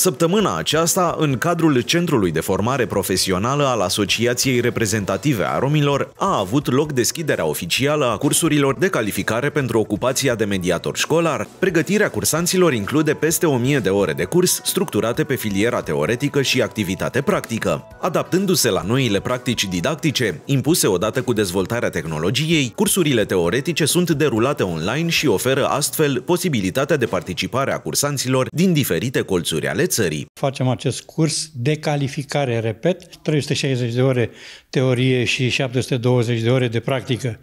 Săptămâna aceasta, în cadrul Centrului de Formare Profesională al Asociației Reprezentative a Romilor, a avut loc deschiderea oficială a cursurilor de calificare pentru ocupația de mediator școlar. Pregătirea cursanților include peste 1000 de ore de curs, structurate pe filiera teoretică și activitate practică. Adaptându-se la noile practici didactice, impuse odată cu dezvoltarea tehnologiei, cursurile teoretice sunt derulate online și oferă astfel posibilitatea de participare a cursanților din diferite colțuri ale țării. Facem acest curs de calificare, repet, 360 de ore teorie și 720 de ore de practică.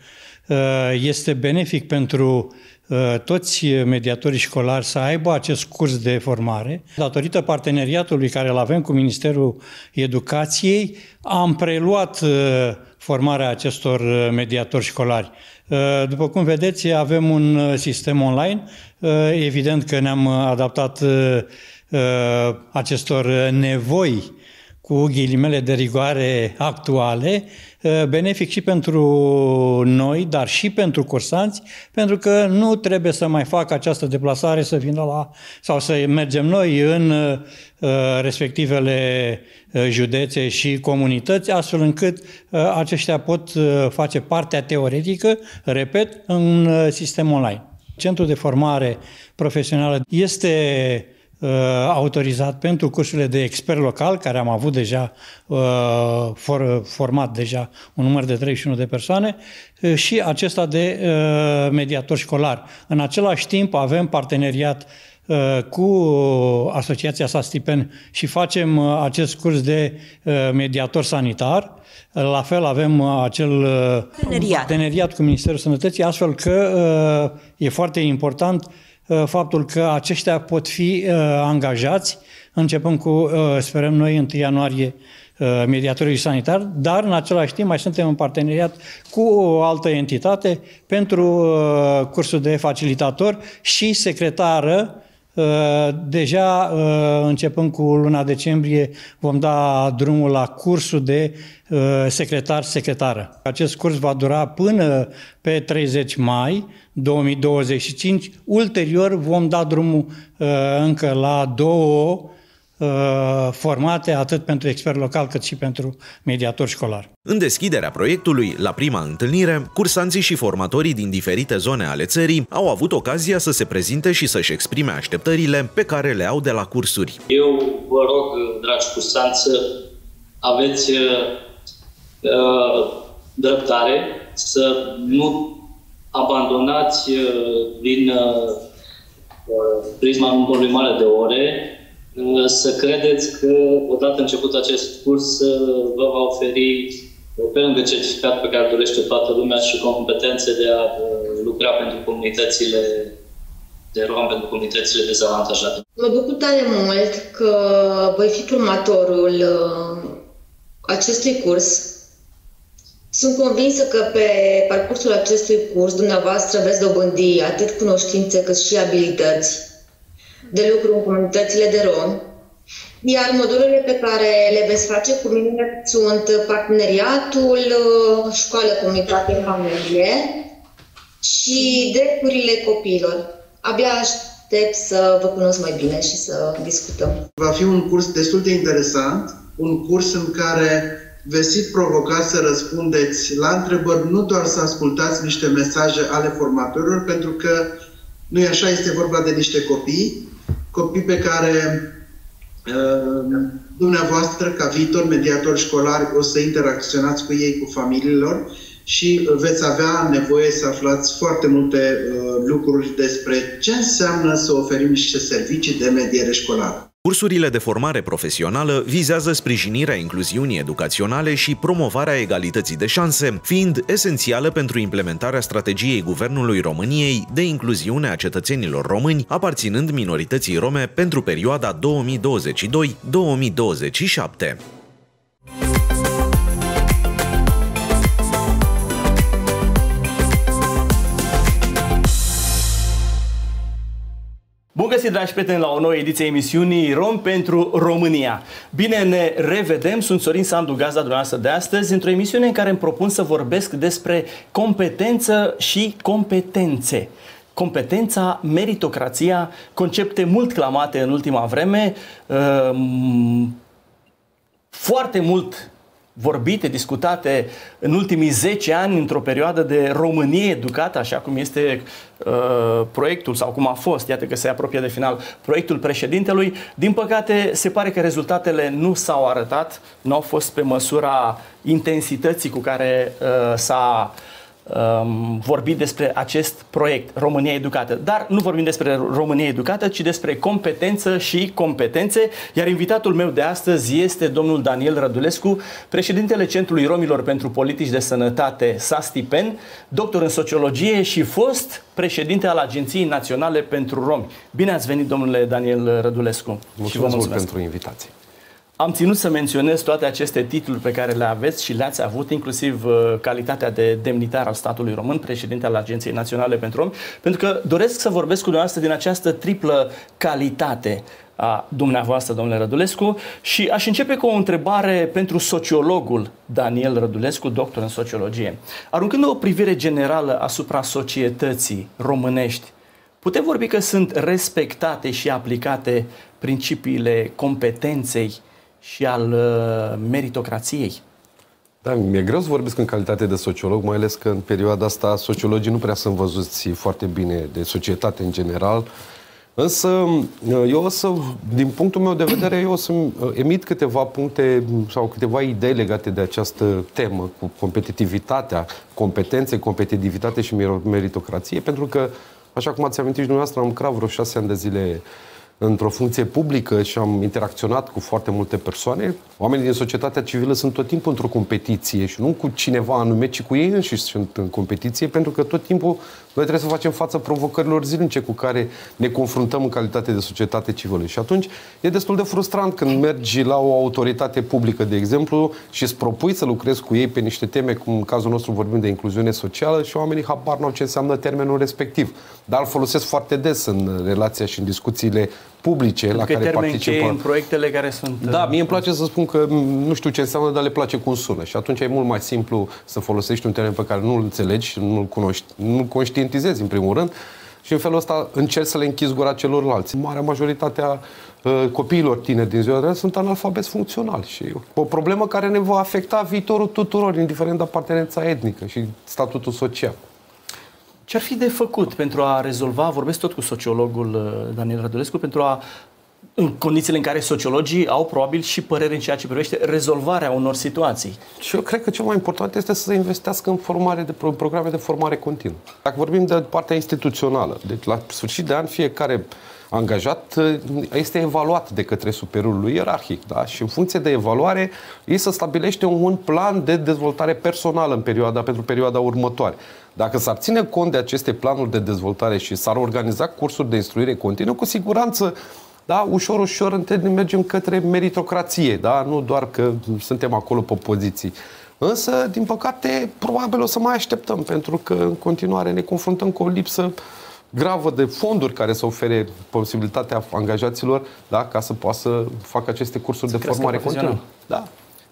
Uh, este benefic pentru uh, toți mediatorii școlari să aibă acest curs de formare. Datorită parteneriatului care îl avem cu Ministerul Educației, am preluat uh, formarea acestor mediatori școlari. După cum vedeți, avem un sistem online. Evident că ne-am adaptat Uh, acestor nevoi cu ghilimele de rigoare actuale, uh, benefic și pentru noi, dar și pentru cursanți, pentru că nu trebuie să mai facă această deplasare să vină la, sau să mergem noi în uh, respectivele județe și comunități, astfel încât aceștia pot face partea teoretică, repet, în sistem online. Centrul de formare profesională este Uh, autorizat pentru cursurile de expert local, care am avut deja uh, for, format deja un număr de 31 de persoane, uh, și acesta de mediator școlar. În același timp avem parteneriat cu Asociația Sastipen și facem acest curs de mediator sanitar. La fel avem acel parteneriat, parteneriat cu Ministerul Sănătății, astfel că e foarte important Uh, faptul că aceștia pot fi uh, angajați începând cu, uh, sperăm noi, 1 ianuarie mediatorii sanitar, dar în același timp mai suntem în parteneriat cu o altă entitate pentru cursul de facilitator și secretară Uh, deja, uh, începând cu luna decembrie, vom da drumul la cursul de uh, secretar-secretară. Acest curs va dura până pe 30 mai 2025. Ulterior vom da drumul încă la două Uh, formate atât pentru expert local cât și pentru mediator școlar. În deschiderea proiectului, la prima întâlnire, cursanții și formatorii din diferite zone ale țării au avut ocazia să se prezinte și să-și exprime așteptările pe care le au de la cursuri. Eu vă rog, dragi cursanți, să aveți uh, uh, dreptare, să nu abandonați uh, din uh, prisma numărului mare de ore să credeți că odată început acest curs vă va oferi pe lângă certificat pe care dorește toată lumea și competențe de a uh, lucra pentru comunitățile de rom, pentru comunitățile dezavantajate. Mă bucur tare mult că voi fi formatorul uh, acestui curs. Sunt convinsă că pe parcursul acestui curs dumneavoastră veți dobândi atât cunoștințe cât și abilități de lucru în comunitățile de romi, iar modulurile pe care le veți face cu mine sunt parteneriatul, școală, comunitate, familie și drepturile copiilor. Abia aștept să vă cunosc mai bine și să discutăm. Va fi un curs destul de interesant, un curs în care veți fi provocați să răspundeți la întrebări, nu doar să ascultați niște mesaje ale formatorilor, pentru că nu e așa, este vorba de niște copii copii pe care uh, dumneavoastră, ca viitor mediator școlar, o să interacționați cu ei, cu familiilor și veți avea nevoie să aflați foarte multe uh, lucruri despre ce înseamnă să oferim niște servicii de mediere școlară. Cursurile de formare profesională vizează sprijinirea incluziunii educaționale și promovarea egalității de șanse, fiind esențială pentru implementarea strategiei Guvernului României de incluziune a cetățenilor români aparținând minorității rome pentru perioada 2022-2027. Bun găsit, dragi prieteni, la o nouă ediție a emisiunii Rom pentru România. Bine ne revedem, sunt Sorin Sandu, gazda dumneavoastră de astăzi, într-o emisiune în care îmi propun să vorbesc despre competență și competențe. Competența, meritocrația, concepte mult clamate în ultima vreme, ehm, foarte mult vorbite, discutate în ultimii 10 ani într-o perioadă de Românie educată, așa cum este uh, proiectul sau cum a fost, iată că se apropie de final, proiectul președintelui. Din păcate, se pare că rezultatele nu s-au arătat, nu au fost pe măsura intensității cu care uh, s-a uh, um, vorbi despre acest proiect România Educată. Dar nu vorbim despre România Educată, ci despre competență și competențe, iar invitatul meu de astăzi este domnul Daniel Rădulescu, președintele Centrului Romilor pentru Politici de Sănătate SASTIPEN, doctor în sociologie și fost președinte al Agenției Naționale pentru Romi. Bine ați venit, domnule Daniel Rădulescu. Mulțumesc și vă mulțumesc pentru invitație. Am ținut să menționez toate aceste titluri pe care le aveți și le-ați avut, inclusiv uh, calitatea de demnitar al statului român, președinte al Agenției Naționale pentru Om, pentru că doresc să vorbesc cu dumneavoastră din această triplă calitate a dumneavoastră, domnule Rădulescu, și aș începe cu o întrebare pentru sociologul Daniel Rădulescu, doctor în sociologie. Aruncând o privire generală asupra societății românești, putem vorbi că sunt respectate și aplicate principiile competenței și al uh, meritocrației. Da, mi-e greu să vorbesc în calitate de sociolog, mai ales că în perioada asta sociologii nu prea sunt văzuți foarte bine de societate în general. Însă, uh, eu o să, din punctul meu de vedere, eu o să uh, emit câteva puncte sau câteva idei legate de această temă cu competitivitatea, competențe, competitivitate și meritocrație, pentru că, așa cum ați amintit și dumneavoastră, am lucrat vreo șase ani de zile într-o funcție publică și am interacționat cu foarte multe persoane. Oamenii din societatea civilă sunt tot timpul într-o competiție și nu cu cineva anume, ci cu ei înșiși sunt în competiție, pentru că tot timpul noi trebuie să facem față provocărilor zilnice cu care ne confruntăm în calitate de societate civilă. Și atunci e destul de frustrant când mergi la o autoritate publică, de exemplu, și îți propui să lucrezi cu ei pe niște teme, cum în cazul nostru vorbim de incluziune socială, și oamenii habar n-au ce înseamnă termenul respectiv. Dar îl folosesc foarte des în relația și în discuțiile publice Pentru la care participă. în proiectele care sunt... Da, mie îmi place să spun că nu știu ce înseamnă, dar le place cum sună. Și atunci e mult mai simplu să folosești un termen pe care nu-l înțelegi, nu-l cunoști, nu-l conștientizezi în primul rând și în felul ăsta încerci să le închizi gura celorlalți. Marea majoritate a uh, copiilor tineri din ziua de azi sunt analfabeti funcționali și o problemă care ne va afecta viitorul tuturor, indiferent de apartenența etnică și statutul social. Ce ar fi de făcut pentru a rezolva, vorbesc tot cu sociologul uh, Daniel Rădulescu, pentru a în condițiile în care sociologii au probabil și păreri în ceea ce privește rezolvarea unor situații. Și eu cred că cel mai important este să se investească în formare de programe de formare continuă. Dacă vorbim de partea instituțională, deci la sfârșit de an fiecare angajat uh, este evaluat de către superiorul lui ierarhic. Da? Și în funcție de evaluare, ei să stabilește un plan de dezvoltare personală în perioada, pentru perioada următoare. Dacă s-ar ține cont de aceste planuri de dezvoltare și s-ar organiza cursuri de instruire continuă, cu siguranță da, ușor, ușor mergem către meritocrație, da? nu doar că suntem acolo pe poziții. Însă, din păcate, probabil o să mai așteptăm, pentru că în continuare ne confruntăm cu o lipsă gravă de fonduri care să ofere posibilitatea angajaților da, ca să poată să facă aceste cursuri să de formare continuă. Da.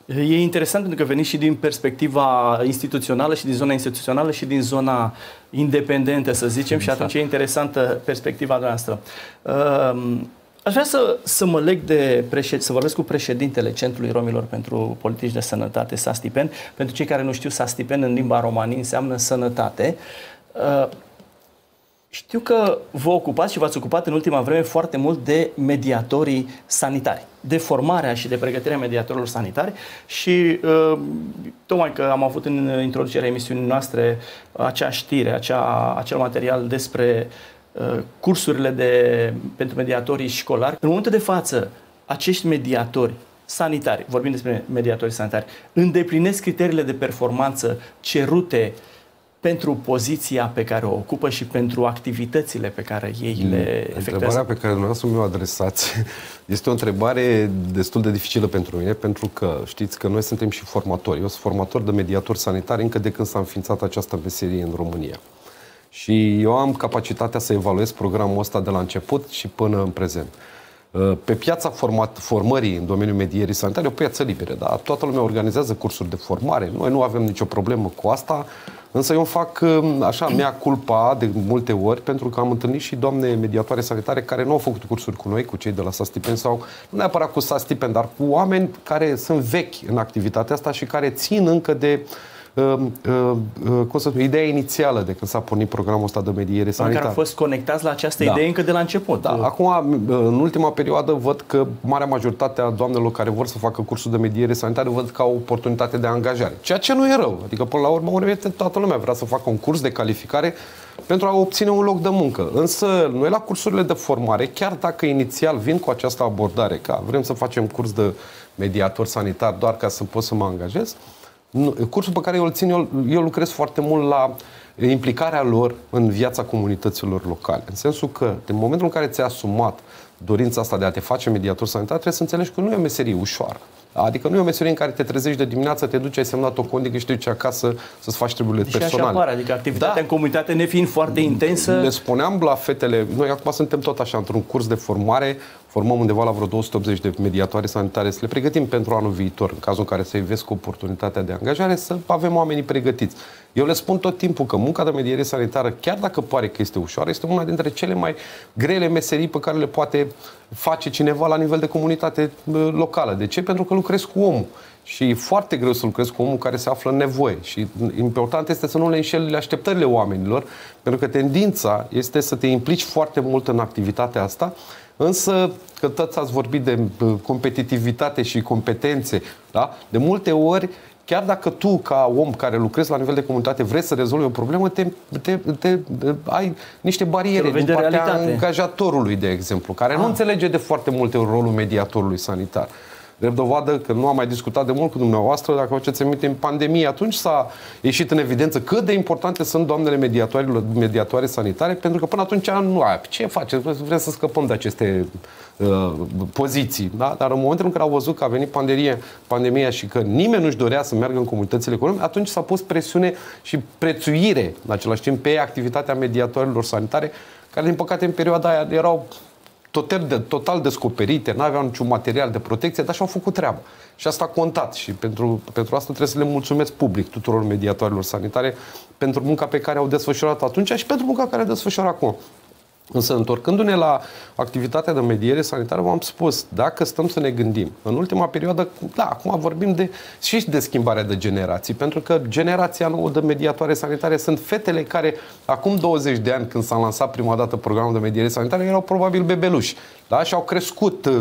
E interesant pentru că veniți și din perspectiva instituțională și din zona instituțională și din zona independentă, să zicem, exact. și atunci e interesantă perspectiva noastră. Um, aș vrea să, să mă leg de președ, să vorbesc cu președintele Centrului Romilor pentru Politici de Sănătate, SASTIPEN. Pentru cei care nu știu, SASTIPEN în limba romanii înseamnă sănătate. Uh, Știu că vă ocupați și v-ați ocupat în ultima vreme foarte mult de mediatorii sanitari, de formarea și de pregătirea mediatorilor sanitari și uh, tocmai că am avut în introducerea emisiunii noastre acea știre, acea, acel material despre uh, cursurile de, pentru mediatorii școlari. În momentul de față, acești mediatori sanitari, vorbim despre mediatori sanitari, îndeplinesc criteriile de performanță cerute uh, pentru poziția pe care o ocupă și pentru activitățile pe care ei le efectuează? Întrebarea pe care dumneavoastră mi-o adresați este o întrebare destul de dificilă pentru mine, pentru că știți că noi suntem și formatori. Eu sunt formator de mediator sanitar încă de când s-a înființat această meserie în România. Și eu am capacitatea să evaluez programul ăsta de la început și până în prezent. Pe piața format, formării în domeniul medierii sanitare, o piață liberă, da? Toată lumea organizează cursuri de formare, noi nu avem nicio problemă cu asta. Însă eu fac um, așa, mea culpa de multe ori, pentru că am întâlnit și doamne mediatoare sanitare care nu au făcut cursuri cu noi, cu cei de la Sastipen sau nu neapărat cu Sastipen, dar cu oameni care sunt vechi în activitatea asta și care țin încă de uh, uh, uh, cum să spun, ideea inițială de când s-a pornit programul ăsta de mediere sanitară. Care au fost conectați la această da. idee încă de la început. Da. Acum, în ultima perioadă, văd că marea majoritate a doamnelor care vor să facă cursul de mediere sanitară văd ca o oportunitate de angajare. Ceea ce nu e rău. Adică, până la urmă, uneori toată lumea vrea să facă un curs de calificare pentru a obține un loc de muncă. Însă, noi la cursurile de formare, chiar dacă inițial vin cu această abordare, că vrem să facem curs de mediator sanitar doar ca să pot să mă angajez, cursul pe care eu îl țin, eu, eu lucrez foarte mult la implicarea lor în viața comunităților locale. În sensul că, în momentul în care ți-ai asumat dorința asta de a te face mediator sanitar, trebuie să înțelegi că nu e o meserie ușoară. Adică nu e o meserie în care te trezești de dimineață, te duci, ai semnat o condică și te duci acasă să-ți faci treburile deci personale. Așa apare, adică activitatea da. în comunitate ne fiind foarte intensă. Le spuneam la fetele, noi acum suntem tot așa într-un curs de formare, formăm undeva la vreo 280 de mediatoare sanitare să le pregătim pentru anul viitor, în cazul în care să ivesc oportunitatea de angajare, să avem oamenii pregătiți. Eu le spun tot timpul că munca de mediere sanitară, chiar dacă pare că este ușoară, este una dintre cele mai grele meserii pe care le poate face cineva la nivel de comunitate locală. De ce? Pentru că lucrezi cu omul. Și e foarte greu să lucrezi cu omul care se află în nevoie. Și important este să nu le înșeli așteptările oamenilor, pentru că tendința este să te implici foarte mult în activitatea asta, însă că toți ați vorbit de competitivitate și competențe, da? de multe ori chiar dacă tu, ca om care lucrezi la nivel de comunitate, vrei să rezolvi o problemă, te, te, te, te ai niște bariere din partea realitate. angajatorului, de exemplu, care ah. nu înțelege de foarte multe rolul mediatorului sanitar. Drept dovadă că nu am mai discutat de mult cu dumneavoastră, dacă faceți aminte, în pandemie, atunci s-a ieșit în evidență cât de importante sunt doamnele mediatoare, mediatoare sanitare, pentru că până atunci nu ai. Ce faceți? Vrem să scăpăm de aceste uh, poziții. Da? Dar în momentul în care au văzut că a venit pandemia, pandemia și că nimeni nu-și dorea să meargă în comunitățile economice, atunci s-a pus presiune și prețuire, în același timp, pe activitatea mediatorilor sanitare, care, din păcate, în perioada aia erau total, de, total descoperite, nu aveau niciun material de protecție, dar și-au făcut treaba. Și asta a contat și pentru, pentru asta trebuie să le mulțumesc public tuturor mediatorilor sanitare pentru munca pe care au desfășurat atunci și pentru munca care a desfășurat acum. Însă, întorcându-ne la activitatea de mediere sanitară, v-am spus, dacă stăm să ne gândim, în ultima perioadă, da, acum vorbim de, și de schimbarea de generații, pentru că generația nouă de mediatoare sanitare sunt fetele care, acum 20 de ani, când s-a lansat prima dată programul de mediere sanitară, erau probabil bebeluși da? și au crescut, uh,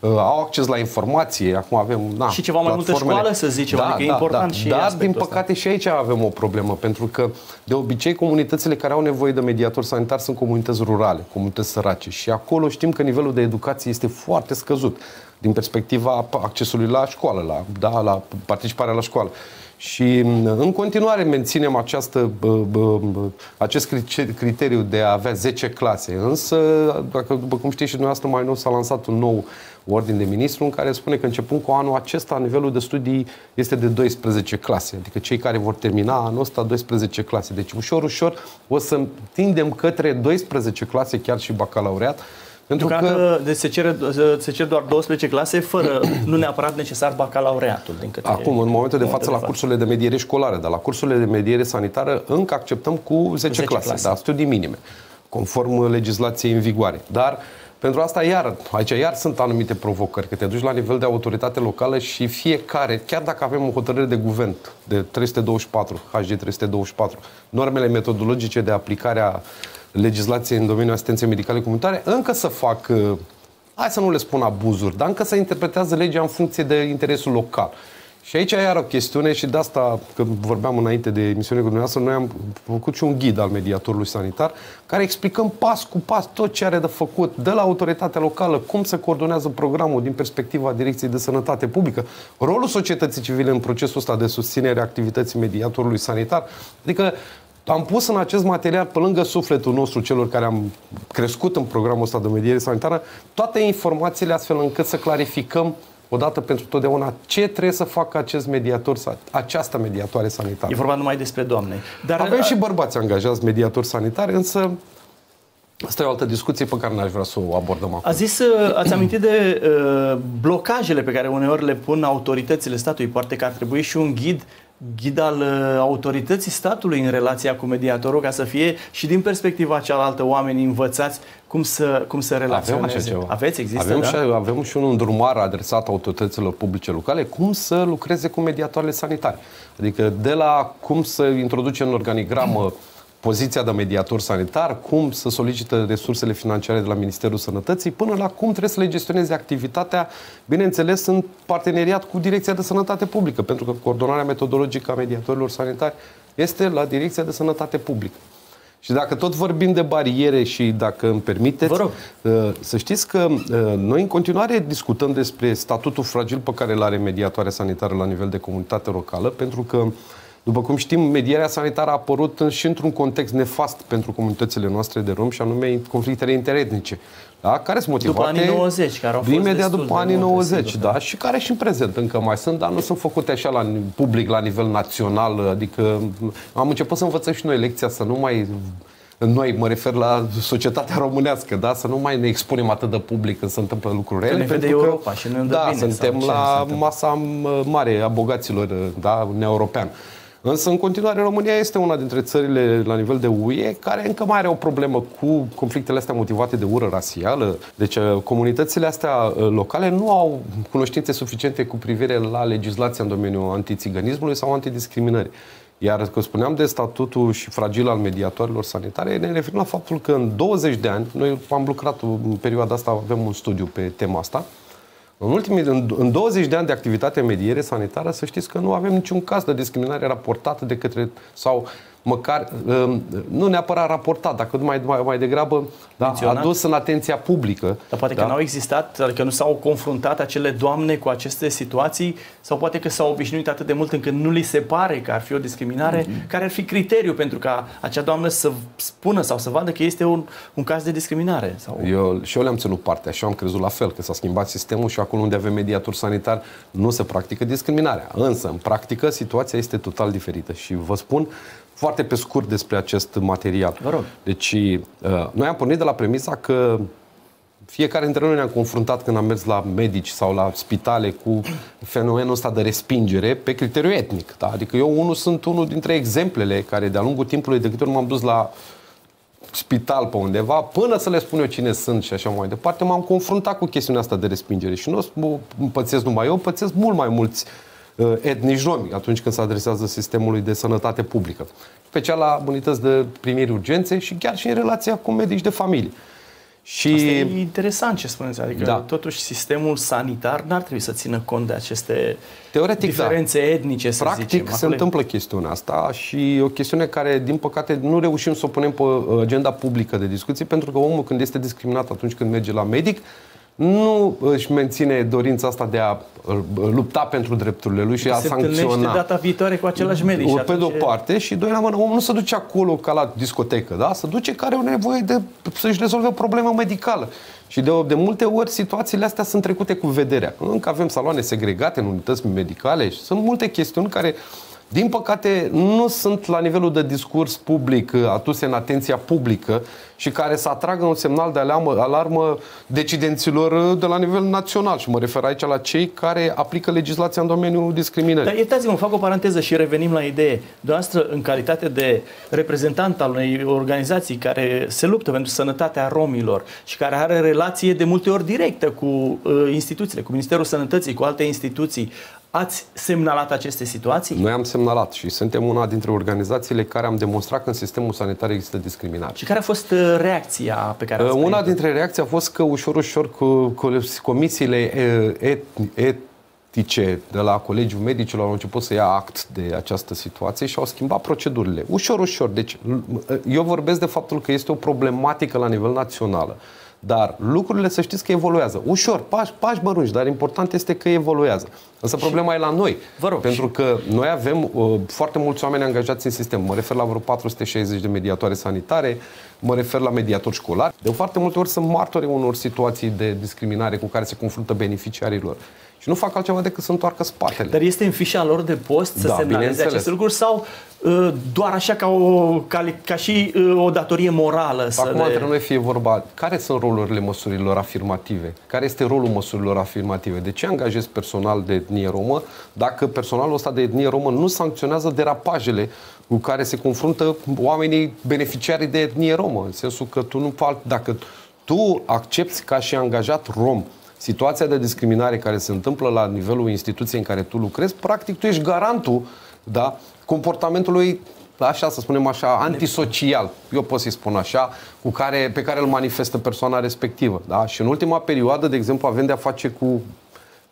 uh, au acces la informație, acum avem na, Și ceva mai multă școală, să zicem, da, adică da, e important da, și Dar, din păcate, ăsta. și aici avem o problemă, pentru că, de obicei, comunitățile care au nevoie de mediator sanitar sunt comunități rurale, comunități sărace și acolo știm că nivelul de educație este foarte scăzut din perspectiva accesului la școală, la, da, la participarea la școală. Și mm, în continuare menținem această, acest criteriu de a avea 10 clase. Însă, dacă, după cum știți și dumneavoastră, mai nou s-a lansat un nou ordin de ministru în care spune că începând cu anul acesta, nivelul de studii este de 12 clase. Adică cei care vor termina anul ăsta 12 clase. Deci ușor, ușor o să tindem către 12 clase, chiar și bacalaureat, pentru că, că deci se, cere, se cer doar 12 clase fără, nu neapărat necesar bacalaureatul. Din câte Acum, în momentul de față, la cursurile de mediere școlară, dar la cursurile de mediere sanitară încă acceptăm cu 10, 10 clase, clase, da, studii minime, conform legislației în vigoare. Dar pentru asta iar, aici iar sunt anumite provocări, că te duci la nivel de autoritate locală și fiecare, chiar dacă avem o hotărâre de guvern de 324, HG 324, normele metodologice de aplicare a legislației în domeniul asistenței medicale comunitare, încă să fac, uh, hai să nu le spun abuzuri, dar încă să interpretează legea în funcție de interesul local. Și aici iar o chestiune și de asta, când vorbeam înainte de emisiune cu dumneavoastră, noi am făcut și un ghid al mediatorului sanitar, care explicăm pas cu pas tot ce are de făcut de la autoritatea locală, cum se coordonează programul din perspectiva Direcției de Sănătate Publică, rolul societății civile în procesul ăsta de susținere a activității mediatorului sanitar. Adică am pus în acest material, pe lângă sufletul nostru, celor care am crescut în programul ăsta de mediere sanitară, toate informațiile astfel încât să clarificăm odată pentru totdeauna ce trebuie să facă acest mediator, această mediatoare sanitară. E vorba numai despre doamne. Dar Avem și bărbați angajați mediatori sanitari, însă Asta e o altă discuție pe care n-aș vrea să o abordăm acum. A zis, uh, ați amintit de uh, blocajele pe care uneori le pun autoritățile statului. Poate că ar trebui și un ghid ghid al uh, autorității statului în relația cu mediatorul ca să fie și din perspectiva cealaltă oamenii învățați cum să, cum să relaționeze. Avem așa ceva. Aveți? Există, avem, da? și, avem și un îndrumar adresat autorităților publice locale cum să lucreze cu mediatoarele sanitare. Adică de la cum să introduce în organigramă poziția de mediator sanitar, cum să solicită resursele financiare de la Ministerul Sănătății, până la cum trebuie să le gestioneze activitatea, bineînțeles, în parteneriat cu Direcția de Sănătate Publică, pentru că coordonarea metodologică a mediatorilor sanitari este la Direcția de Sănătate Publică. Și dacă tot vorbim de bariere și dacă îmi permiteți, Vă rog. Uh, să știți că uh, noi în continuare discutăm despre statutul fragil pe care îl are mediatoarea sanitară la nivel de comunitate locală, pentru că după cum știm, medierea sanitară a apărut și într-un context nefast pentru comunitățile noastre de rom, și anume conflictele interetnice. Da? Care sunt motivate? După anii 90, care au fost Imediat după anii 90, sigur, da? Și care și în prezent încă mai sunt, dar nu sunt făcute așa la public, la nivel național. Adică am început să învățăm și noi lecția să nu mai noi, mă refer la societatea românească, da? să nu mai ne expunem atât de public când se întâmplă lucruri rele. Pentru că Europa și ne da, bine, suntem la masa mare a bogaților da, neeuropean. Însă, în continuare, România este una dintre țările la nivel de UE care încă mai are o problemă cu conflictele astea motivate de ură rasială. Deci, uh, comunitățile astea uh, locale nu au cunoștințe suficiente cu privire la legislația în domeniul antițiganismului sau antidiscriminării. Iar că spuneam de statutul și fragil al mediatorilor sanitare, ne referim la faptul că în 20 de ani, noi am lucrat în perioada asta, avem un studiu pe tema asta, în, ultimii, în, în 20 de ani de activitate mediere sanitară, să știți că nu avem niciun caz de discriminare raportată de către, sau măcar, um, nu neapărat raportat, dacă mai, mai, mai degrabă da, adus în atenția publică. Dar poate da? că n-au existat, adică nu s-au confruntat acele doamne cu aceste situații sau poate că s-au obișnuit atât de mult încât nu li se pare că ar fi o discriminare. Mm-hmm. Care ar fi criteriu pentru ca acea doamnă să spună sau să vadă că este un, un caz de discriminare? Sau... Eu, și eu le-am ținut partea și eu am crezut la fel, că s-a schimbat sistemul și acolo unde avem mediator sanitar nu se practică discriminarea. Însă, în practică, situația este total diferită și vă spun, foarte pe scurt despre acest material. Vă rog. Deci, uh, noi am pornit de la premisa că fiecare dintre noi ne-am confruntat când am mers la medici sau la spitale cu fenomenul ăsta de respingere pe criteriu etnic. Da? Adică eu unul sunt unul dintre exemplele care de-a lungul timpului, de câte ori m-am dus la spital pe undeva, până să le spun eu cine sunt și așa mai departe, m-am confruntat cu chestiunea asta de respingere și nu o pățesc numai eu, pățesc mult mai mulți Uh, etnici romi atunci când se adresează sistemului de sănătate publică. Special la unități de primiri urgențe și chiar și în relația cu medici de familie. Și... Asta e interesant ce spuneți, adică da. totuși sistemul sanitar n-ar trebui să țină cont de aceste Teoretic, da. diferențe da. etnice, să Practic zicem. se întâmplă chestiunea asta și e o chestiune care, din păcate, nu reușim să o punem pe agenda publică de discuții, pentru că omul când este discriminat atunci când merge la medic, nu își menține dorința asta de a uh, lupta pentru drepturile lui și a se sancționa. data viitoare cu același medic. Pe de o parte și doi la mână, omul nu se duce acolo ca la discotecă, da? Se duce care are nevoie de să-și rezolve o problemă medicală. Și de, de multe ori situațiile astea sunt trecute cu vederea. Încă avem saloane segregate în unități medicale și sunt multe chestiuni care din păcate, nu sunt la nivelul de discurs public uh, aduse în atenția publică și care să atragă un semnal de alarmă, alarmă decidenților uh, de la nivel național. Și mă refer aici la cei care aplică legislația în domeniul discriminării. Dar iertați-mă, fac o paranteză și revenim la idee. Doamnă, în calitate de reprezentant al unei organizații care se luptă pentru sănătatea romilor și care are relație de multe ori directă cu uh, instituțiile, cu Ministerul Sănătății, cu alte instituții, Ați semnalat aceste situații? Noi am semnalat și suntem una dintre organizațiile care am demonstrat că în sistemul sanitar există discriminare. Și care a fost uh, reacția pe care ați Una dintre reacții a fost că ușor, ușor cu, cu comisiile et, et, etice de la Colegiul Medicilor au început să ia act de această situație și au schimbat procedurile. Ușor, ușor. Deci eu vorbesc de faptul că este o problematică la nivel național. Dar lucrurile să știți că evoluează. Ușor, pași, pași mărunci, dar important este că evoluează. Însă problema și, e la noi. Vă rog, pentru că noi avem uh, foarte mulți oameni angajați în sistem. Mă refer la vreo 460 de mediatoare sanitare, mă refer la mediatori școlari. De foarte multe ori sunt martori unor situații de discriminare cu care se confruntă beneficiarilor și nu fac altceva decât să întoarcă spatele. Dar este în fișa lor de post să da, semnaleze aceste lucruri sau uh, doar așa ca, o, ca, ca și uh, o datorie morală? Acum să le... între noi fie vorba, care sunt rolurile măsurilor afirmative? Care este rolul măsurilor afirmative? De ce angajezi personal de etnie romă dacă personalul ăsta de etnie romă nu sancționează derapajele cu care se confruntă oamenii beneficiarii de etnie romă? În sensul că tu nu faci, dacă tu accepti ca și angajat rom situația de discriminare care se întâmplă la nivelul instituției în care tu lucrezi, practic tu ești garantul da, comportamentului așa să spunem așa, antisocial, eu pot să-i spun așa, cu care, pe care îl manifestă persoana respectivă. Da? Și în ultima perioadă, de exemplu, avem de-a face cu,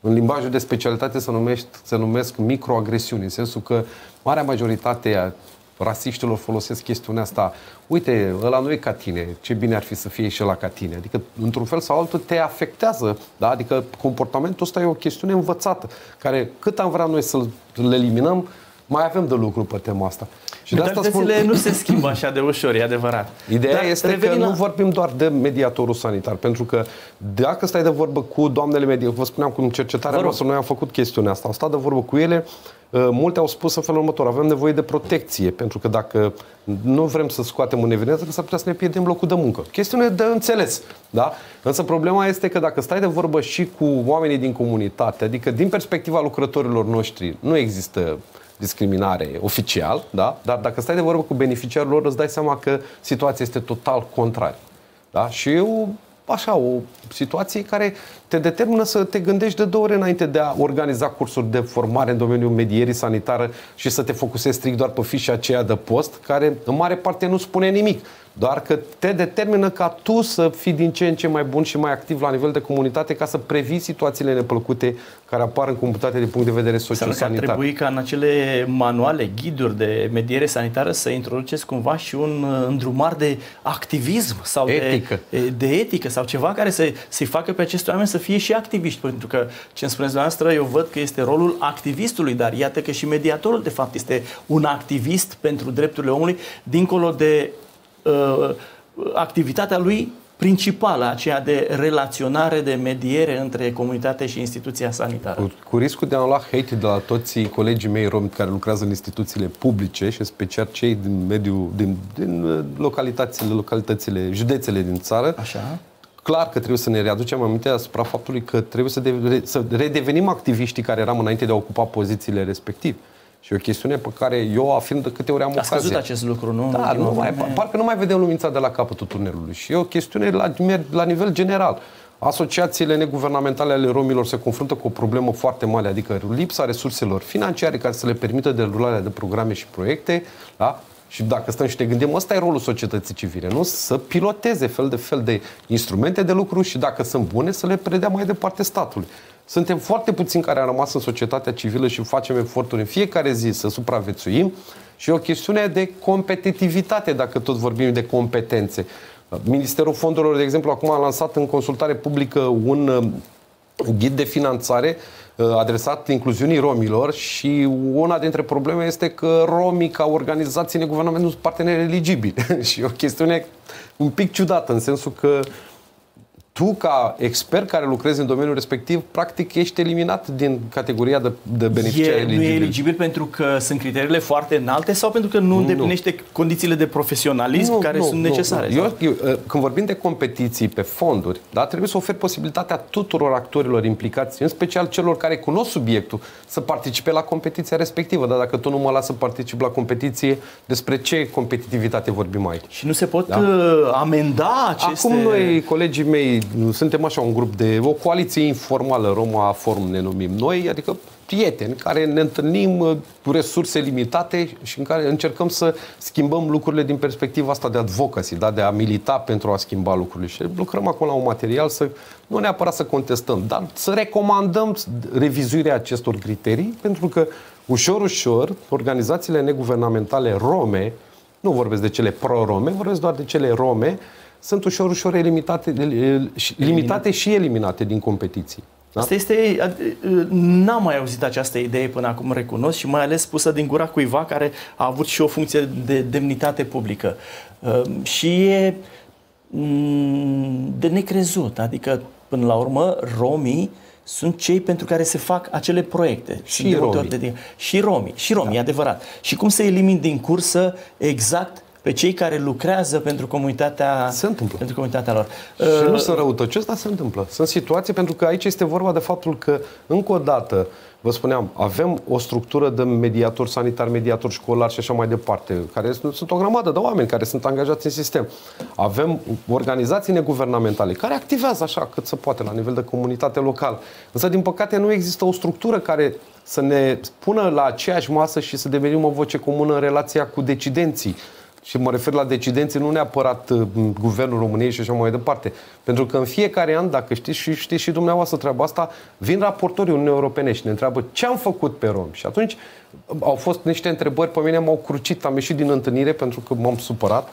în limbajul de specialitate se, numește, se numesc microagresiuni, în sensul că marea majoritate rasiștilor folosesc chestiunea asta. Uite, ăla nu e ca tine, ce bine ar fi să fie și ăla ca tine. Adică, într-un fel sau altul, te afectează. Da? Adică, comportamentul ăsta e o chestiune învățată, care cât am vrea noi să-l eliminăm, mai avem de lucru pe tema asta. Și de asta spun... nu se schimbă așa de ușor, e adevărat. Ideea Dar este că la... nu vorbim doar de mediatorul sanitar, pentru că dacă stai de vorbă cu doamnele mediatoare, vă spuneam cum cercetarea noastră, noi am făcut chestiunea asta, am stat de vorbă cu ele, uh, multe au spus în felul următor, avem nevoie de protecție, pentru că dacă nu vrem să scoatem în evidență, că s-ar putea să ne pierdem locul de muncă. Chestiune de înțeles, da? Însă problema este că dacă stai de vorbă și cu oamenii din comunitate, adică din perspectiva lucrătorilor noștri, nu există discriminare oficial, da? dar dacă stai de vorbă cu beneficiarul lor, îți dai seama că situația este total contrară. Da? Și eu așa, o situație care te determină să te gândești de două ori înainte de a organiza cursuri de formare în domeniul medierii sanitară și să te focusezi strict doar pe fișa aceea de post, care în mare parte nu spune nimic. Doar că te determină ca tu să fii din ce în ce mai bun și mai activ la nivel de comunitate ca să previi situațiile neplăcute care apar în comunitate din punct de vedere social-sanitar. Ar trebui ca în acele manuale, ghiduri de mediere sanitară să introduceți cumva și un uh, îndrumar de activism sau etică. De, de etică sau ceva care să, să-i facă pe acești oameni să fie și activiști. Pentru că ce îmi spuneți dumneavoastră, eu văd că este rolul activistului, dar iată că și mediatorul de fapt este un activist pentru drepturile omului, dincolo de uh, activitatea lui principală, aceea de relaționare, de mediere între comunitate și instituția sanitară. Cu, cu riscul de a lua hate de la toți colegii mei romi care lucrează în instituțiile publice și în special cei din mediul, din, din uh, localitățile, localitățile, județele din țară, Așa clar că trebuie să ne readucem aminte asupra faptului că trebuie să, de, să redevenim activiștii care eram înainte de a ocupa pozițiile respective. Și e o chestiune pe care eu afirm de câte ori am ocazia. A acest lucru, nu? Da, nu mai, parcă nu mai vedem lumința de la capătul tunelului. Și e o chestiune la, la nivel general. Asociațiile neguvernamentale ale romilor se confruntă cu o problemă foarte mare, adică lipsa resurselor financiare care să le permită derularea de programe și proiecte, da? Și dacă stăm și ne gândim, ăsta e rolul societății civile, nu? Să piloteze fel de fel de instrumente de lucru și dacă sunt bune, să le predea mai departe statului. Suntem foarte puțini care am rămas în societatea civilă și facem eforturi în fiecare zi să supraviețuim și e o chestiune de competitivitate, dacă tot vorbim de competențe. Ministerul Fondurilor, de exemplu, acum a lansat în consultare publică un uh, ghid de finanțare uh, adresat incluziunii romilor și una dintre probleme este că romii ca organizații neguvernamentale nu sunt parteneri eligibili și e o chestiune un pic ciudată în sensul că tu, ca expert care lucrezi în domeniul respectiv, practic ești eliminat din categoria de, de beneficiari eligibil. Nu e eligibil pentru că sunt criteriile foarte înalte sau pentru că nu, nu. îndeplinește condițiile de profesionalism nu, care nu, sunt necesare? Nu. Eu, eu, uh, când vorbim de competiții pe fonduri, da, trebuie să oferi posibilitatea tuturor actorilor implicați, în special celor care cunosc subiectul, să participe la competiția respectivă. Dar dacă tu nu mă lasă să particip la competiție, despre ce competitivitate vorbim aici? Și nu se pot da? Uh, amenda aceste... Acum noi, colegii mei suntem așa un grup de, o coaliție informală, Roma Forum ne numim noi, adică prieteni care ne întâlnim uh, cu resurse limitate și în care încercăm să schimbăm lucrurile din perspectiva asta de advocacy, da? de a milita pentru a schimba lucrurile. Și lucrăm acolo la un material să nu neapărat să contestăm, dar să recomandăm revizuirea acestor criterii, pentru că ușor, ușor, organizațiile neguvernamentale rome, nu vorbesc de cele pro-rome, vorbesc doar de cele rome, sunt ușor, ușor limitate, limitate și eliminate din competiții. Da? Asta este, n-am mai auzit această idee până acum, recunosc, și mai ales pusă din gura cuiva care a avut și o funcție de demnitate publică. Ehm, și e mm, de necrezut, adică, până la urmă, romii sunt cei pentru care se fac acele proiecte. Și romii. De, și romii, și romii, da. adevărat. Și cum să elimin din cursă exact pe cei care lucrează pentru comunitatea, se întâmplă. pentru comunitatea lor. Și uh, nu sunt răutăcios, dar se întâmplă. Sunt situații pentru că aici este vorba de faptul că, încă o dată, vă spuneam, avem o structură de mediator sanitar, mediator școlar și așa mai departe, care sunt, sunt o grămadă de oameni care sunt angajați în sistem. Avem organizații neguvernamentale care activează așa cât se poate la nivel de comunitate locală. Însă, din păcate, nu există o structură care să ne pună la aceeași masă și să devenim o voce comună în relația cu decidenții și mă refer la decidenții, nu neapărat uh, Guvernul României și așa mai departe. Pentru că în fiecare an, dacă știți și știți și dumneavoastră treaba asta, vin raportorii Uniunii Europene și ne întreabă ce am făcut pe rom. Și atunci au fost niște întrebări, pe mine m-au crucit, am ieșit din întâlnire pentru că m-am supărat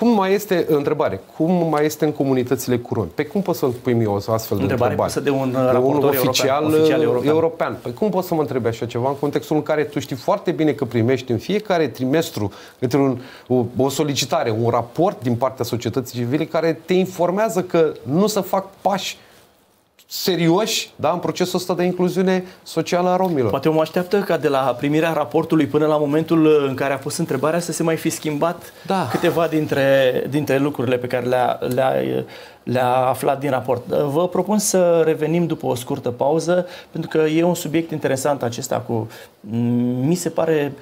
cum mai este, întrebare, cum mai este în comunitățile cu romi? Pe cum poți să pui mie o astfel de întrebare? Întrebare de un, de un oficial, european, oficial european. european. Păi cum poți să mă întrebi așa ceva în contextul în care tu știi foarte bine că primești în fiecare trimestru către un, o, o solicitare, un raport din partea societății civile care te informează că nu să fac pași serioși da, în procesul ăsta de incluziune socială a romilor. Poate mă așteaptă ca de la primirea raportului până la momentul în care a pus întrebarea să se mai fi schimbat da. câteva dintre, dintre lucrurile pe care le-a, le-a, le-a aflat din raport. Vă propun să revenim după o scurtă pauză, pentru că e un subiect interesant acesta cu... Mi se pare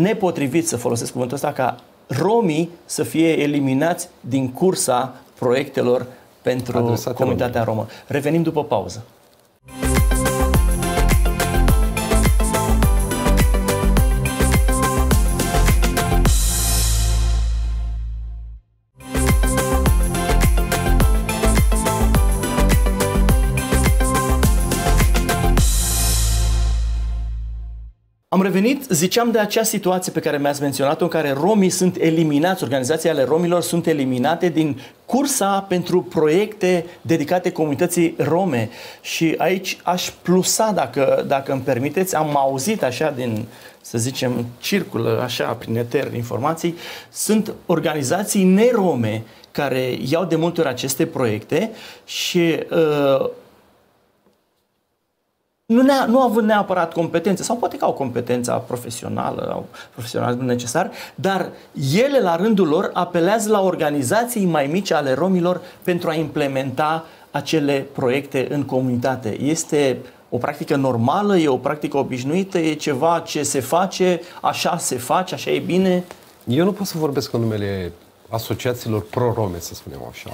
nepotrivit să folosesc cuvântul ăsta ca romii să fie eliminați din cursa proiectelor pentru comunitatea romă. Revenim după pauză. Revenit, ziceam de acea situație pe care mi-ați menționat-o, în care romii sunt eliminați, organizațiile ale romilor sunt eliminate din cursa pentru proiecte dedicate comunității rome. Și aici aș plusa, dacă, dacă îmi permiteți, am auzit așa din, să zicem, circulă așa prin eter informații, sunt organizații nerome care iau de multe ori aceste proiecte și uh, nu, ne, nu având neapărat competențe, sau poate că au competența profesională, au profesionalismul necesar, dar ele, la rândul lor, apelează la organizații mai mici ale romilor pentru a implementa acele proiecte în comunitate. Este o practică normală, e o practică obișnuită, e ceva ce se face, așa se face, așa e bine? Eu nu pot să vorbesc în numele asociațiilor pro-rome, să spunem așa.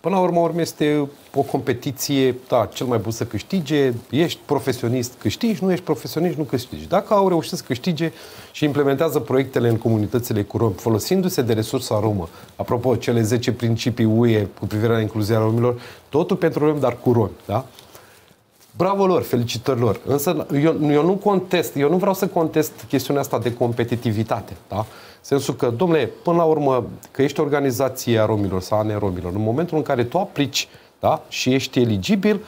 Până la urmă, urmă este o competiție, da, cel mai bun să câștige, ești profesionist, câștigi, nu ești profesionist, nu câștigi. Dacă au reușit să câștige și implementează proiectele în comunitățile cu romi, folosindu-se de resursa romă, apropo, cele 10 principii UE cu privire la incluzia romilor, totul pentru romi, dar cu romi, da? Bravo lor, felicitări lor. Însă eu, eu nu contest, eu nu vreau să contest chestiunea asta de competitivitate, da? Sensul că, domnule, până la urmă, că ești organizație a romilor sau a neromilor, în momentul în care tu aplici da, și ești eligibil,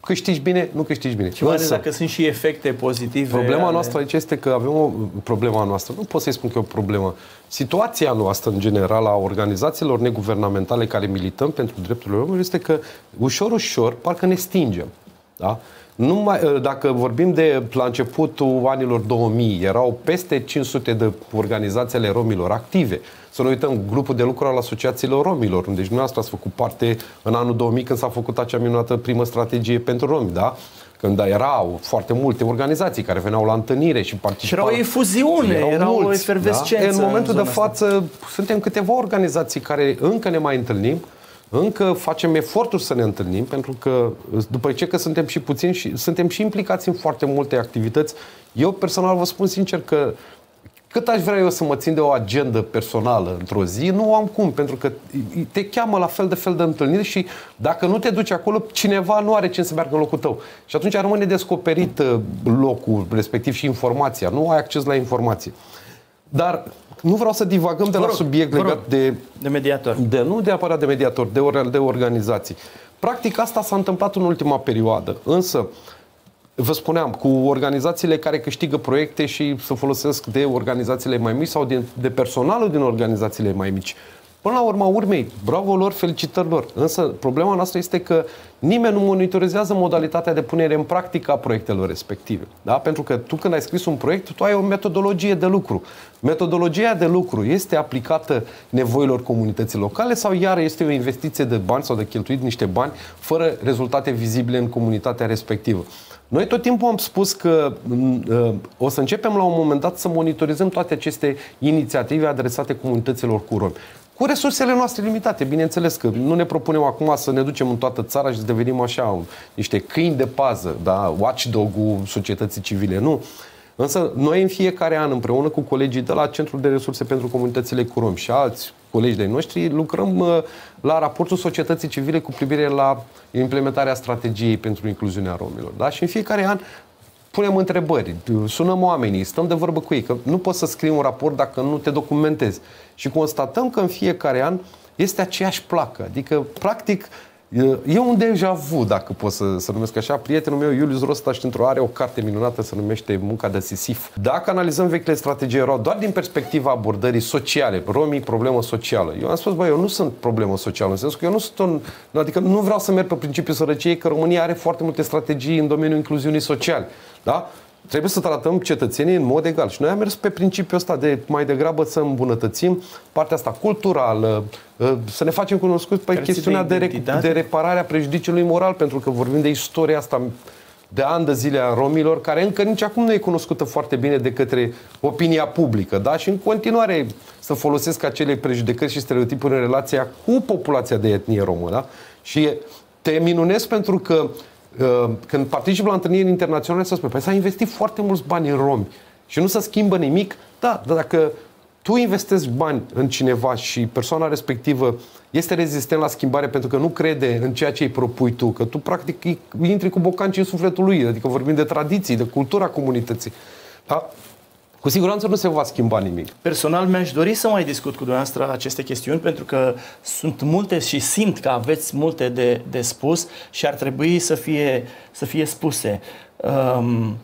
câștigi bine, nu câștigi bine. Și mai ales dacă sunt și efecte pozitive. Problema ale... noastră aici este că avem o problema noastră. Nu pot să-i spun că e o problemă. Situația noastră, în general, a organizațiilor neguvernamentale care milităm pentru drepturile omului este că ușor, ușor, parcă ne stingem. Da? Numai, ă, dacă vorbim de la începutul anilor 2000, erau peste 500 de organizații ale romilor active. Să nu uităm, grupul de lucru al asociațiilor romilor, unde deci dumneavoastră ați făcut parte în anul 2000 când s-a făcut acea minunată primă strategie pentru romi, da? când erau foarte multe organizații care veneau la întâlnire și participau. Și era o efuziune, erau era mulți, o efervescență. Da? În momentul în de față asta. suntem câteva organizații care încă ne mai întâlnim, încă facem eforturi să ne întâlnim, pentru că după ce că suntem și puțini și suntem și implicați în foarte multe activități, eu personal vă spun sincer că cât aș vrea eu să mă țin de o agendă personală într-o zi, nu am cum, pentru că te cheamă la fel de fel de întâlniri și dacă nu te duci acolo, cineva nu are ce să meargă în locul tău. Și atunci rămâne descoperit uh, locul respectiv și informația. Nu ai acces la informație. Dar nu vreau să divagăm de la rog, subiect legat de... De mediator. De, nu de aparat de mediator, de, or, de organizații. Practic asta s-a întâmplat în ultima perioadă. Însă, vă spuneam, cu organizațiile care câștigă proiecte și să folosesc de organizațiile mai mici sau de, de personalul din organizațiile mai mici. Până la urma urmei, bravo lor, felicitări lor. Însă problema noastră este că nimeni nu monitorizează modalitatea de punere în practică a proiectelor respective. Da? Pentru că tu când ai scris un proiect, tu ai o metodologie de lucru. Metodologia de lucru este aplicată nevoilor comunității locale sau iar este o investiție de bani sau de cheltuit niște bani fără rezultate vizibile în comunitatea respectivă. Noi tot timpul am spus că mm, uh, o să începem la un moment dat să monitorizăm toate aceste inițiative adresate comunităților cu romi. Cu resursele noastre limitate, bineînțeles că nu ne propunem acum să ne ducem în toată țara și să devenim așa niște câini de pază, da, watchdog-ul societății civile, nu. Însă noi în fiecare an, împreună cu colegii de la Centrul de Resurse pentru Comunitățile cu Romi și alți colegi de noștri, lucrăm uh, la raportul societății civile cu privire la implementarea strategiei pentru incluziunea romilor. Da? Și în fiecare an punem întrebări, sunăm oamenii, stăm de vorbă cu ei, că nu poți să scrii un raport dacă nu te documentezi. Și constatăm că în fiecare an este aceeași placă. Adică, practic, E un deja vu, dacă pot să, să numesc așa. Prietenul meu, Iulius Rostaș, într-o are o carte minunată, se numește Munca de Sisif. Dacă analizăm vechile strategii, erau doar din perspectiva abordării sociale, romii, problemă socială. Eu am spus, băi, eu nu sunt problemă socială, în sensul că eu nu sunt un... Adică nu vreau să merg pe principiul sărăciei, că România are foarte multe strategii în domeniul incluziunii sociale. Da? Trebuie să tratăm cetățenii în mod egal. Și noi am mers pe principiul ăsta de mai degrabă să îmbunătățim partea asta culturală, ă, să ne facem cunoscuți pe chestiunea de, de, de reparare a prejudiciului moral, pentru că vorbim de istoria asta de ani de zile a romilor, care încă nici acum nu e cunoscută foarte bine de către opinia publică, da? Și în continuare să folosesc acele prejudecăți și stereotipuri în relația cu populația de etnie romă, da? Și te minunesc pentru că Uh, când particip la întâlniri internaționale, să spun, păi s-a investit foarte mulți bani în romi și nu se schimbă nimic, da, dar dacă tu investești bani în cineva și persoana respectivă este rezistent la schimbare pentru că nu crede în ceea ce îi propui tu, că tu practic intri cu bocanci în sufletul lui, adică vorbim de tradiții, de cultura comunității. Da? Cu siguranță nu se va schimba nimic. Personal mi-aș dori să mai discut cu dumneavoastră aceste chestiuni pentru că sunt multe și simt că aveți multe de, de spus și ar trebui să fie, să fie spuse. Um,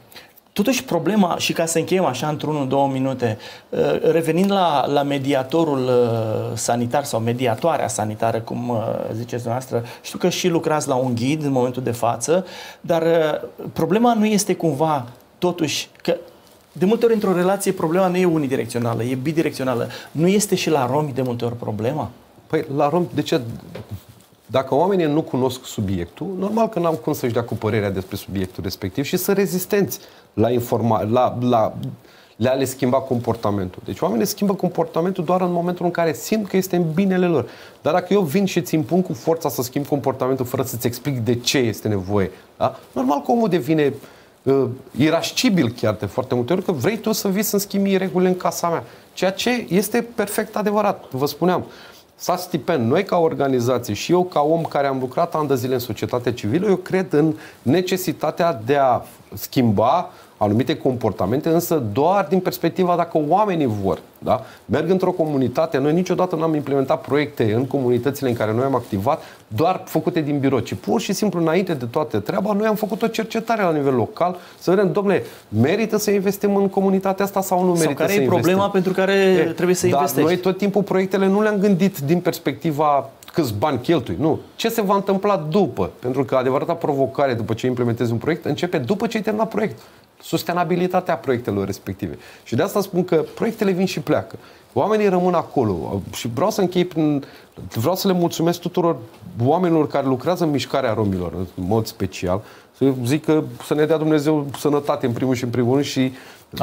Totuși problema, și ca să încheiem așa într-unul, două minute, uh, revenind la, la mediatorul uh, sanitar sau mediatoarea sanitară, cum uh, ziceți dumneavoastră, știu că și lucrați la un ghid în momentul de față, dar problema nu este cumva totuși că de multe ori într-o relație problema nu e unidirecțională, e bidirecțională. Nu este și la romi de multe ori problema? Păi la romi, de ce? Dacă oamenii nu cunosc subiectul, normal că n-am cum să-și dea cu părerea despre subiectul respectiv și să rezistenți la, informa- la, la le le schimba comportamentul. Deci oamenii schimbă comportamentul doar în momentul în care simt că este în binele lor. Dar dacă eu vin și ți impun cu forța să schimb comportamentul fără să-ți explic de ce este nevoie, da? normal că omul devine uh, irascibil chiar de foarte multe ori, că vrei tu să vii să-mi schimbi regulile în casa mea. Ceea ce este perfect adevărat. Vă spuneam, s-a stipend. Noi ca organizație și eu ca om care am lucrat ani de zile în societatea civilă, eu cred în necesitatea de a schimba anumite comportamente, însă doar din perspectiva dacă oamenii vor. Da? Merg într-o comunitate, noi niciodată n-am implementat proiecte în comunitățile în care noi am activat, doar făcute din birou, ci pur și simplu înainte de toate treaba, noi am făcut o cercetare la nivel local, să vedem, domnule, merită să investim în comunitatea asta sau nu merită sau care să e investim? problema pentru care e, trebuie să da, investești? Noi tot timpul proiectele nu le-am gândit din perspectiva câți bani cheltui. Nu. Ce se va întâmpla după? Pentru că adevărata provocare după ce implementezi un proiect începe după ce ai terminat proiectul sustenabilitatea proiectelor respective. Și de asta spun că proiectele vin și pleacă. Oamenii rămân acolo și vreau să închei prin... Vreau să le mulțumesc tuturor oamenilor care lucrează în mișcarea romilor, în mod special. Să zic că să ne dea Dumnezeu sănătate în primul și în primul rând și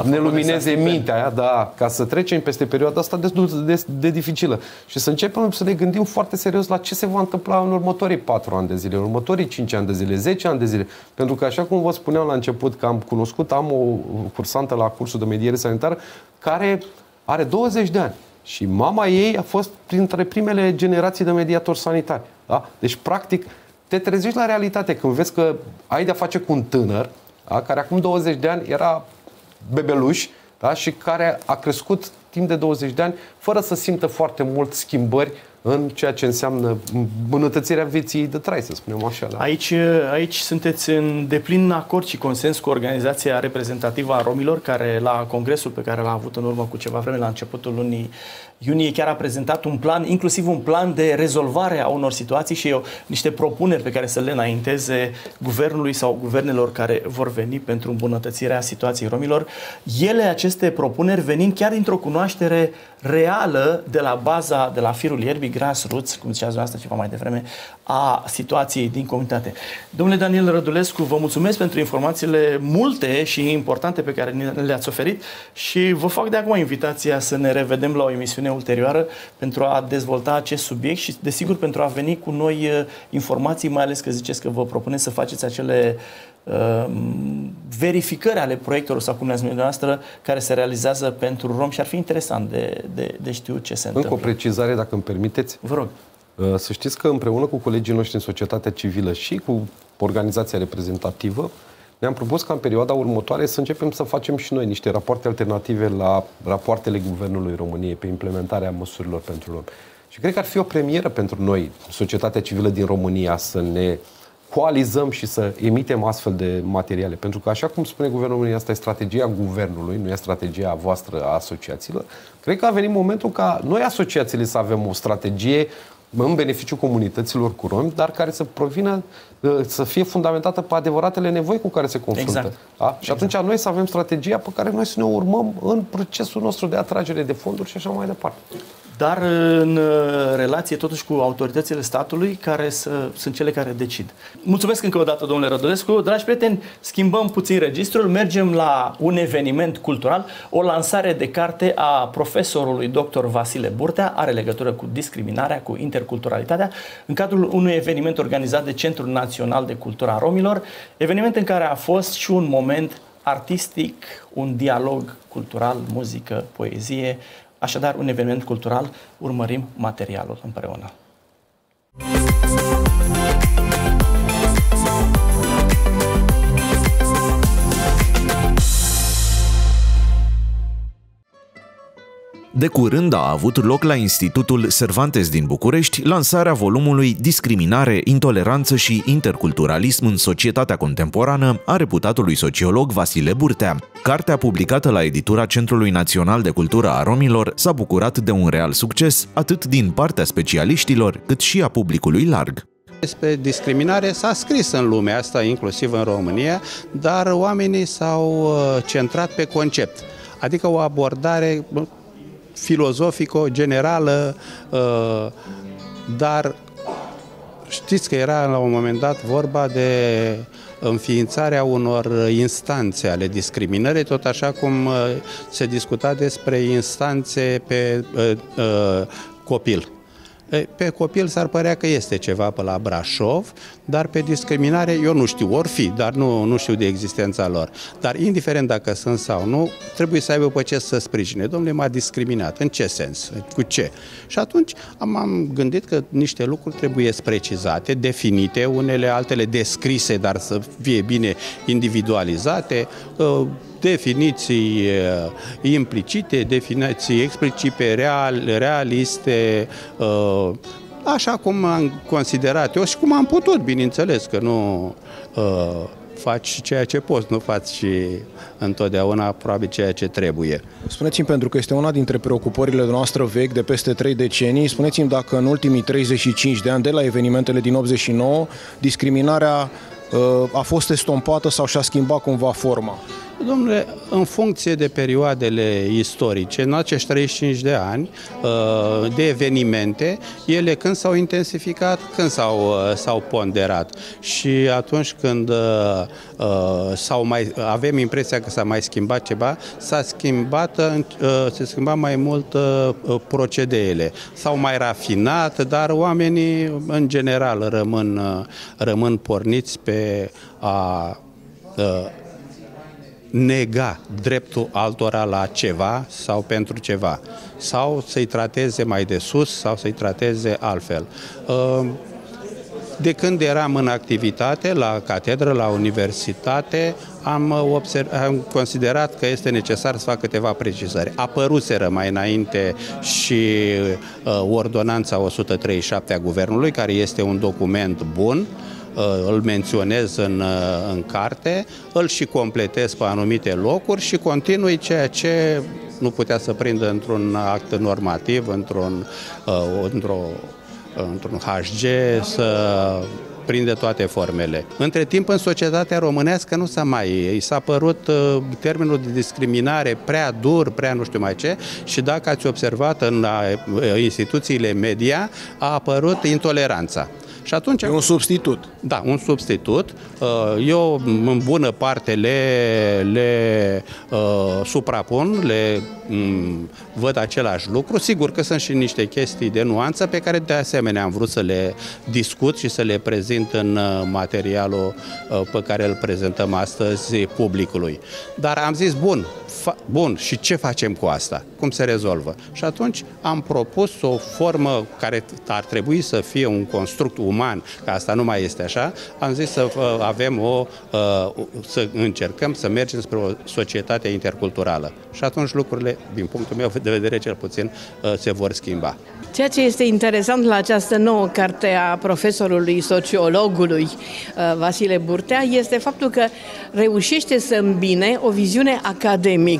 ne lumineze mintea aia, da, ca să trecem peste perioada asta destul de, de dificilă și să începem să ne gândim foarte serios la ce se va întâmpla în următorii 4 ani de zile, în următorii 5 ani de zile, 10 ani de zile. Pentru că, așa cum vă spuneam la început, că am cunoscut, am o cursantă la cursul de mediere sanitară care are 20 de ani. Și mama ei a fost printre primele generații de mediatori sanitari. Da? Deci, practic, te trezești la realitate când vezi că ai de-a face cu un tânăr da? care acum 20 de ani era bebeluș da? și care a crescut timp de 20 de ani fără să simtă foarte mult schimbări în ceea ce înseamnă îmbunătățirea vieții de trai, să spunem așa. Da? Aici, aici sunteți în deplin acord și consens cu organizația reprezentativă a romilor, care la congresul pe care l-a avut în urmă cu ceva vreme, la începutul lunii iunie, chiar a prezentat un plan, inclusiv un plan de rezolvare a unor situații și eu, niște propuneri pe care să le înainteze guvernului sau guvernelor care vor veni pentru îmbunătățirea situației romilor. Ele, aceste propuneri, venind chiar dintr-o cunoaștere reală de la baza, de la firul ierbii, grassroots, cum ziceați asta ceva mai devreme, a situației din comunitate. Domnule Daniel Rădulescu, vă mulțumesc pentru informațiile multe și importante pe care le-ați oferit și vă fac de acum invitația să ne revedem la o emisiune ulterioară pentru a dezvolta acest subiect și, desigur, pentru a veni cu noi uh, informații, mai ales că ziceți că vă propuneți să faceți acele uh, verificări ale proiectelor sau cum le-ați numit noastră, care se realizează pentru rom și ar fi interesant de, de, de știut ce se întâmplă. Încă o precizare, dacă îmi permiteți. Vă rog. Uh, să știți că împreună cu colegii noștri în societatea civilă și cu organizația reprezentativă, ne-am propus ca în perioada următoare să începem să facem și noi niște rapoarte alternative la rapoartele Guvernului României pe implementarea măsurilor pentru lor. Și cred că ar fi o premieră pentru noi, societatea civilă din România, să ne coalizăm și să emitem astfel de materiale. Pentru că, așa cum spune Guvernul României, asta e strategia Guvernului, nu e strategia voastră a asociațiilor. Cred că a venit momentul ca noi, asociațiile, să avem o strategie în beneficiul comunităților cu romi, dar care să provină, ă, să fie fundamentată pe adevăratele nevoi cu care se confruntă. Exact. Da? Și atunci exact. noi să avem strategia pe care noi să ne urmăm în procesul nostru de atragere de fonduri și așa mai departe dar în uh, relație totuși cu autoritățile statului care să, sunt cele care decid. Mulțumesc încă o dată, domnule Rădulescu. Dragi prieteni, schimbăm puțin registrul, mergem la un eveniment cultural, o lansare de carte a profesorului dr. Vasile Burtea, are legătură cu discriminarea, cu interculturalitatea, în cadrul unui eveniment organizat de Centrul Național de Cultura Romilor, eveniment în care a fost și un moment artistic, un dialog cultural, muzică, poezie, Așadar, un eveniment cultural, urmărim materialul împreună. De curând a avut loc la Institutul Cervantes din București lansarea volumului Discriminare, intoleranță și interculturalism în societatea contemporană a reputatului sociolog Vasile Burtea. Cartea publicată la editura Centrului Național de Cultură a Romilor s-a bucurat de un real succes atât din partea specialiștilor cât și a publicului larg. Despre discriminare s-a scris în lumea asta, inclusiv în România, dar oamenii s-au uh, centrat pe concept, adică o abordare filozofico, generală, uh, dar știți că era la un moment dat vorba de înființarea unor instanțe ale discriminării, tot așa cum uh, se discuta despre instanțe pe uh, copil. Pe copil s-ar părea că este ceva pe la Brașov, dar pe discriminare eu nu știu, or fi, dar nu, nu știu de existența lor. Dar indiferent dacă sunt sau nu, trebuie să aibă pe ce să sprijine. Domnule, m-a discriminat. În ce sens? Cu ce? Și atunci am, am gândit că niște lucruri trebuie precizate, definite, unele altele descrise, dar să fie bine individualizate, uh, definiții uh, implicite, definiții explicite, real, realiste, uh, așa cum am considerat eu și cum am putut, bineînțeles, că nu uh, faci ceea ce poți, nu faci și întotdeauna probabil ceea ce trebuie. Spuneți-mi, pentru că este una dintre preocupările noastre vechi de peste trei decenii, spuneți-mi dacă în ultimii 35 de ani, de la evenimentele din 89, discriminarea a fost estompată sau și-a schimbat cumva forma? Domnule, în funcție de perioadele istorice, în acești 35 de ani, uh, de evenimente, ele când s-au intensificat, când s-au, uh, s-au ponderat. Și atunci când uh, sau mai, avem impresia că s-a mai schimbat ceva, s-a schimbat, se schimba mai mult procedeele. S-au mai rafinat, dar oamenii în general rămân, rămân porniți pe a, a nega dreptul altora la ceva sau pentru ceva, sau să-i trateze mai de sus sau să-i trateze altfel. Uh, de când eram în activitate la catedră, la universitate, am, observ, am considerat că este necesar să fac câteva precizări. Apăruseră mai înainte și uh, ordonanța 137 a Guvernului, care este un document bun, uh, Uh, îl menționez în, uh, în carte, îl și completez pe anumite locuri și continui ceea ce nu putea să prindă într-un act normativ, într-un, uh, într-o, într-un HG, să prinde toate formele. Între timp, în societatea românească nu s-a mai... I s-a părut uh, termenul de discriminare prea dur, prea nu știu mai ce, și dacă ați observat în uh, instituțiile media, a apărut intoleranța. Și atunci... E un substitut. Da, un substitut. Uh, eu, în bună parte, le, le uh, suprapun, le um, văd același lucru. Sigur că sunt și niște chestii de nuanță pe care, de asemenea, am vrut să le discut și să le prezint în uh, materialul pe care îl prezentăm astăzi publicului. Dar am zis, bun, bun, și ce facem cu asta? Cum se rezolvă? Și atunci am propus o formă care ar trebui să fie un construct uman, că asta nu mai este așa, am zis să uh, avem o, uh, să încercăm să mergem spre o societate interculturală. Și atunci lucrurile, din punctul meu de vedere cel puțin, uh, se vor schimba. Ceea ce este interesant la această nouă carte a profesorului sociologului Vasile Burtea este faptul că reușește să îmbine o viziune academică,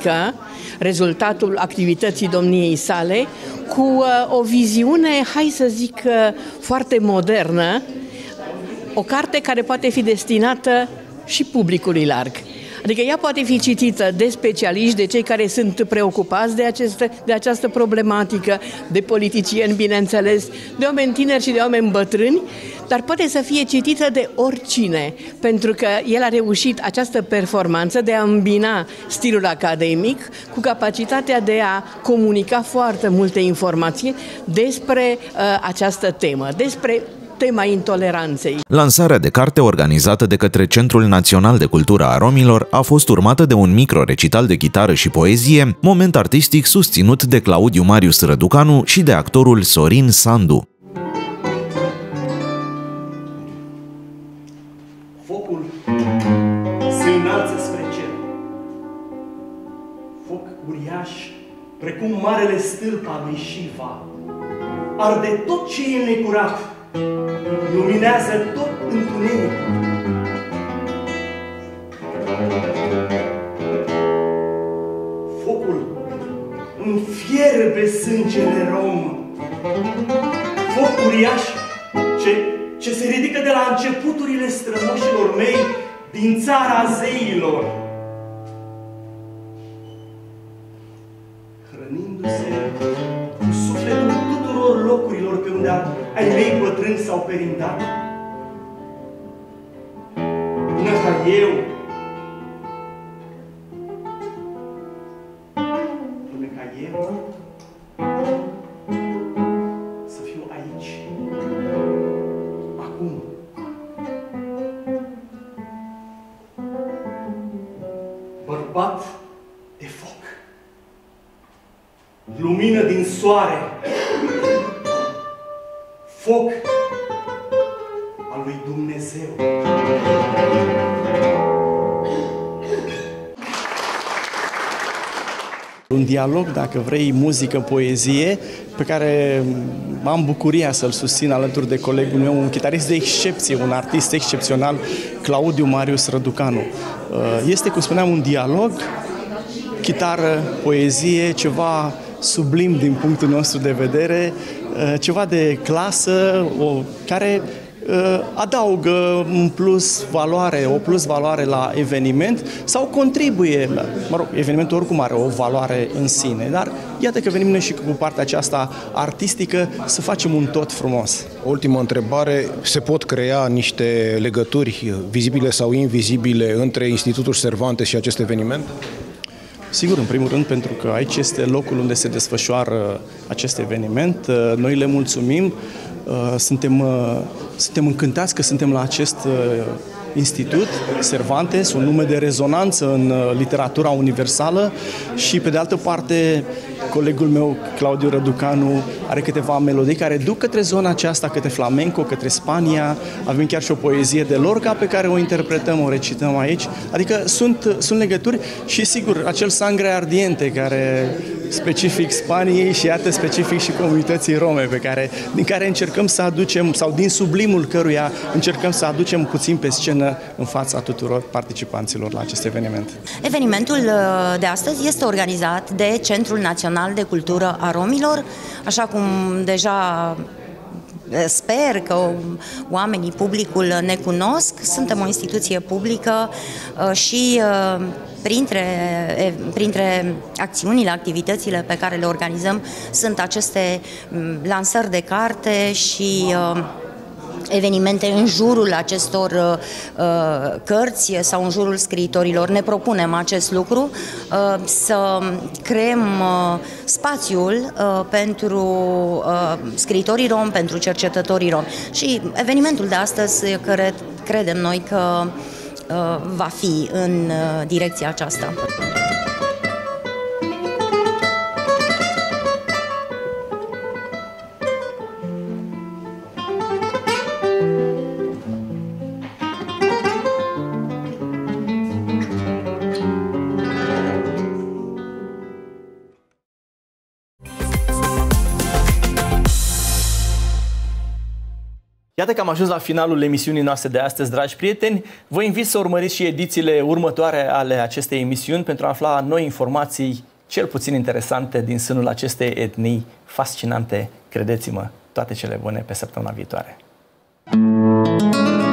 rezultatul activității domniei sale, cu o viziune, hai să zic, foarte modernă, o carte care poate fi destinată și publicului larg. Adică ea poate fi citită de specialiști, de cei care sunt preocupați de, aceste, de această problematică, de politicieni, bineînțeles, de oameni tineri și de oameni bătrâni, dar poate să fie citită de oricine, pentru că el a reușit această performanță de a îmbina stilul academic cu capacitatea de a comunica foarte multe informații despre uh, această temă, despre tema intoleranței. Lansarea de carte organizată de către Centrul Național de Cultură a Romilor a fost urmată de un micro-recital de chitară și poezie, moment artistic susținut de Claudiu Marius Răducanu și de actorul Sorin Sandu. Focul se înalță spre cer. Foc uriaș, precum marele stâlp al lui Shiva, arde tot ce e necurat luminează tot întunericul. Focul înfierbe sângele rom. Foc uriaș ce, ce se ridică de la începuturile strămoșilor mei din țara zeilor. Hrănindu-se mei bătrâni s-au perindat? Până ca eu, dialog, dacă vrei, muzică, poezie, pe care am bucuria să-l susțin alături de colegul meu, un chitarist de excepție, un artist excepțional, Claudiu Marius Răducanu. Uh, este, cum spuneam, un dialog, chitară, poezie, ceva sublim din punctul nostru de vedere, Uh, ceva de clasă, o, care adaugă un plus valoare, o plus valoare la eveniment sau contribuie, mă rog, evenimentul oricum are o valoare în sine, dar iată că venim noi și cu partea aceasta artistică să facem un tot frumos. Ultima întrebare, se pot crea niște legături vizibile sau invizibile între Institutul Cervantes și acest eveniment? Sigur, în primul rând, pentru că aici este locul unde se desfășoară acest eveniment. Noi le mulțumim, suntem, suntem încântați că suntem la acest institut, Cervantes, un nume de rezonanță în literatura universală și, pe de altă parte, Colegul meu, Claudiu Răducanu, are câteva melodii care duc către zona aceasta, către flamenco, către Spania. Avem chiar și o poezie de Lorca pe care o interpretăm, o recităm aici. Adică sunt, sunt legături și, sigur, acel sangre ardiente care specific Spaniei și iată specific și comunității rome pe care, din care încercăm să aducem, sau din sublimul căruia încercăm să aducem puțin pe scenă în fața tuturor participanților la acest eveniment. Evenimentul uh, de astăzi este organizat de Centrul Național de Cultură a Romilor, așa cum deja uh, Sper că oamenii, publicul ne cunosc. Suntem o instituție publică uh, și Printre, printre acțiunile, activitățile pe care le organizăm sunt aceste lansări de carte și evenimente în jurul acestor uh, cărți sau în jurul scriitorilor. Ne propunem acest lucru, uh, să creăm uh, spațiul uh, pentru uh, scriitorii rom, pentru cercetătorii rom. Și evenimentul de astăzi, cred, credem noi că Uh, va fi în uh, direcția aceasta. Iată că am ajuns la finalul emisiunii noastre de astăzi, dragi prieteni. Vă invit să urmăriți și edițiile următoare ale acestei emisiuni pentru a afla noi informații cel puțin interesante din sânul acestei etnii fascinante. Credeți-mă, toate cele bune pe săptămâna viitoare. Thank you